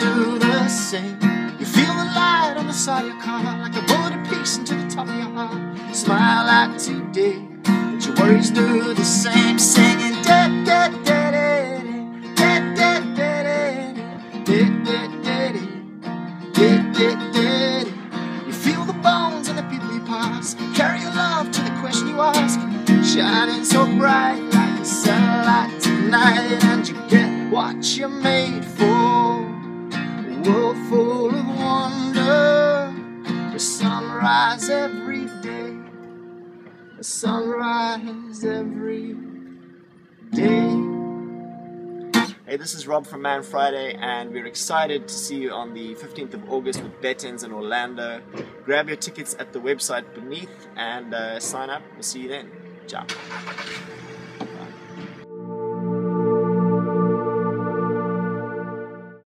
do the same. You feel the light on the side of your car, like a bullet of peace into the top of your heart. Smile like today, but your worries do the same. Singing, da da da da da da da da da da da da You feel the bones and the people you pass. Carry your love to the question you ask. Shining so bright like a satellite tonight, and you get what you're made for. World full of wonder. The sunrise every day. The sunrise every day. Hey, this is Rob from Mann Friday, and we're excited to see you on the 15th of August with Bettens in Orlando. Grab your tickets at the website beneath and uh, sign up. We'll see you then. Ciao.